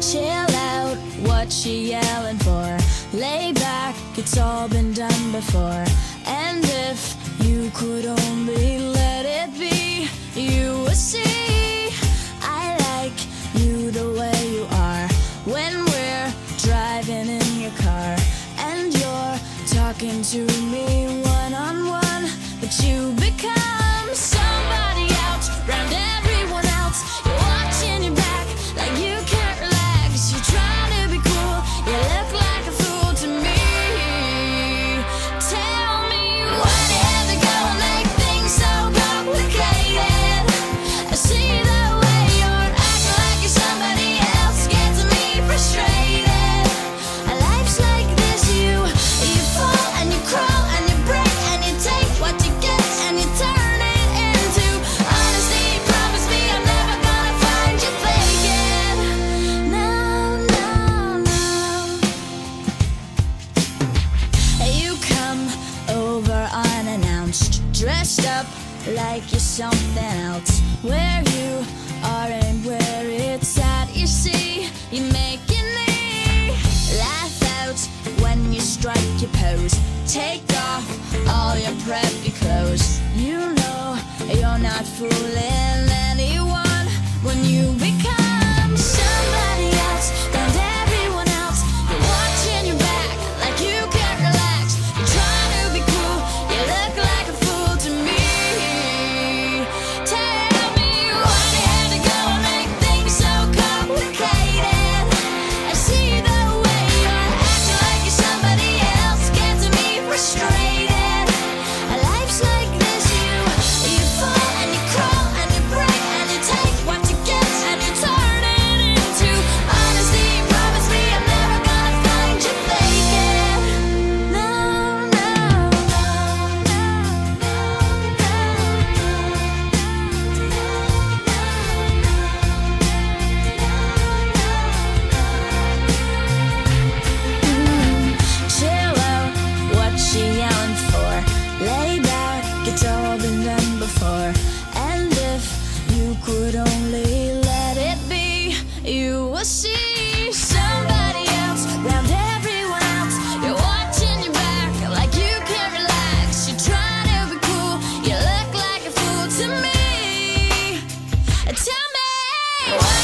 Chill out, what she yelling for? Lay back, it's all been done before. And if you could only let it be, you would see. I like you the way you are when we're driving in your car and you're talking to me. dressed up like you're something else. Where you are and where it's at, you see, you're making me laugh out when you strike your pose. Take off all your preppy clothes. You know you're not fooling. would only let it be, you will see somebody else around everyone else. You're watching your back like you can't relax. You're trying to be cool, you look like a fool to me. Tell me.